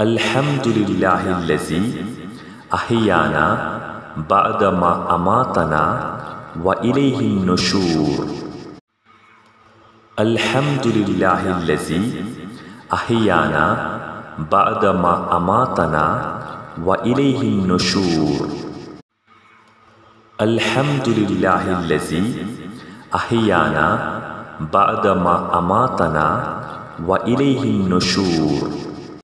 الحمد لله الذي أحيانا بعدما أماتنا وإليه النشور الحمد لله الذي أحيانا بعدما أماتنا وإليه النشور الحمد لله الذي أحيانا بعدما أماتنا وإليه النشور